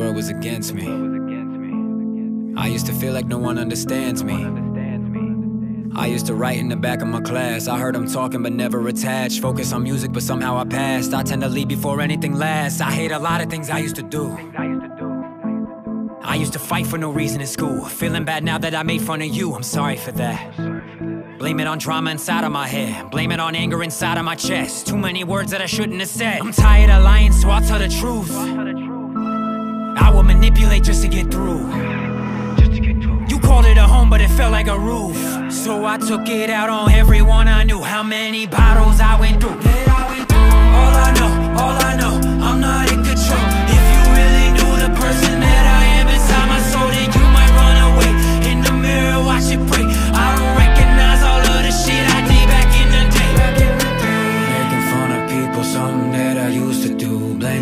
world was against me. I used to feel like no one understands me. I used to write in the back of my class. I heard them talking but never attached. Focus on music, but somehow I passed. I tend to leave before anything lasts. I hate a lot of things I used to do. I used to fight for no reason in school. Feeling bad now that I made fun of you. I'm sorry for that. Blame it on drama inside of my head. Blame it on anger inside of my chest. Too many words that I shouldn't have said. I'm tired of lying, so I'll tell the truth. I will manipulate just to get through. You called it a home, but it felt like a roof. So I took it out on everyone I knew. How many bottles I went through.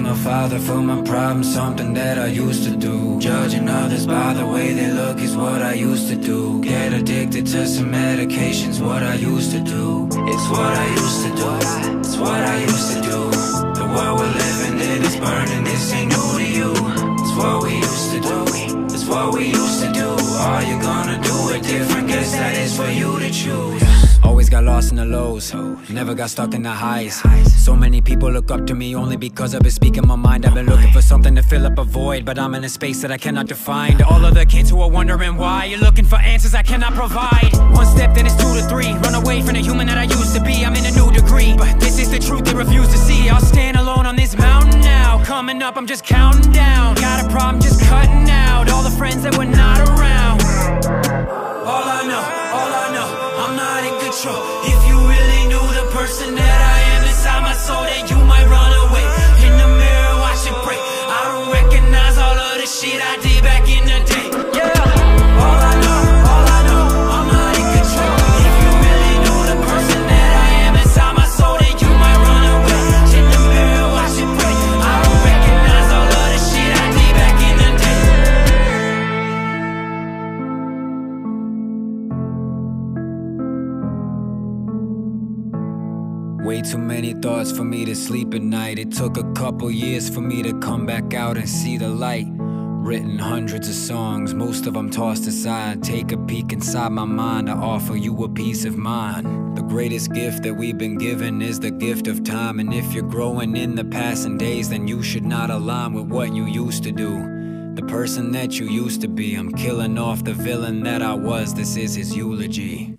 My father for my problems, something that I used to do. Judging others by the way they look is what I used to do. Get addicted to some medications, what I used to do. It's what I used to do. It's what I used to do. The world we're living in is burning, this ain't In the lows, never got stuck in the highs. So many people look up to me only because I've been speaking my mind. I've been looking for something to fill up a void, but I'm in a space that I cannot define. All of the kids who are wondering why, you're looking for answers I cannot provide. One step, then it's two to three. Run away from the human that I used to be. I'm in a new degree, but this is the truth they refuse to see. I'll stand alone on this mountain now. Coming up, I'm just counting down. Got a problem, just cutting out all the friends that were not around. All control. If you really knew the person that I am inside my soul, then you might run away. In the mirror, watch it break. I don't recognize all of the shit I did back in the day. Way too many thoughts for me to sleep at night. It took a couple years for me to come back out and see the light. Written hundreds of songs, most of them tossed aside. Take a peek inside my mind to offer you a peace of mind. The greatest gift that we've been given is the gift of time. And if you're growing in the passing days, then you should not align with what you used to do. The person that you used to be, I'm killing off the villain that I was. This is his eulogy.